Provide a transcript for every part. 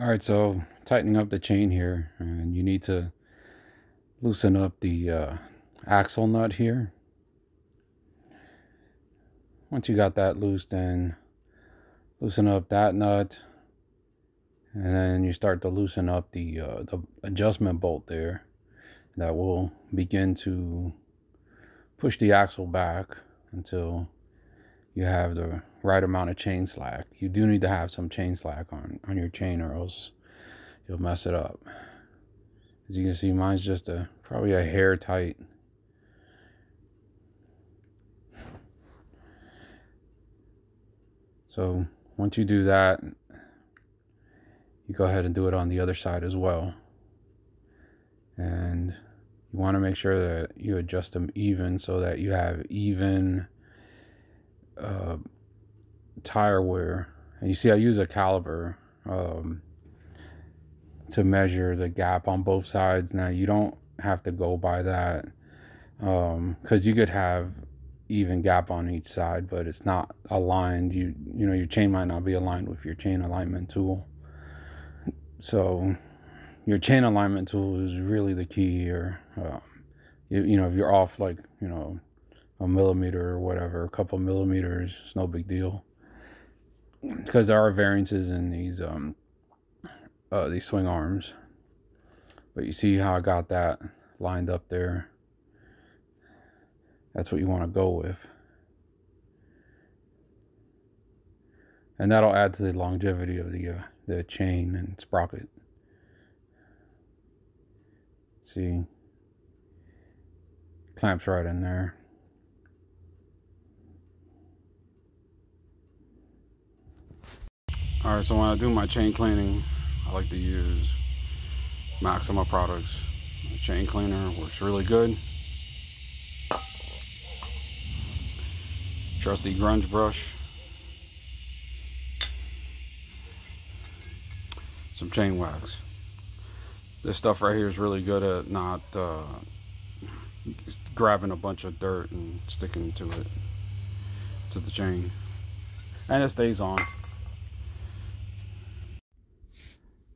All right, so tightening up the chain here, and you need to loosen up the uh, axle nut here. Once you got that loose, then loosen up that nut, and then you start to loosen up the uh, the adjustment bolt there. That will begin to push the axle back until you have the right amount of chain slack. You do need to have some chain slack on, on your chain or else you'll mess it up. As you can see, mine's just a probably a hair tight. So once you do that, you go ahead and do it on the other side as well. And you want to make sure that you adjust them even so that you have even uh, tire wear. And you see I use a caliper um, to measure the gap on both sides. Now you don't have to go by that because um, you could have even gap on each side, but it's not aligned. You you know your chain might not be aligned with your chain alignment tool. So your chain alignment tool is really the key here. Um, you, you know if you're off like you know a millimeter or whatever, a couple millimeters, it's no big deal. Because there are variances in these um uh, these swing arms. But you see how I got that lined up there. That's what you want to go with. And that'll add to the longevity of the uh, the chain and sprocket. See, clamps right in there. Alright, so when I do my chain cleaning, I like to use Maxima products. The chain cleaner works really good. Trusty grunge brush. Some chain wax. This stuff right here is really good at not uh, grabbing a bunch of dirt and sticking to it, to the chain. And it stays on.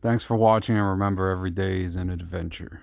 Thanks for watching and remember every day is an adventure.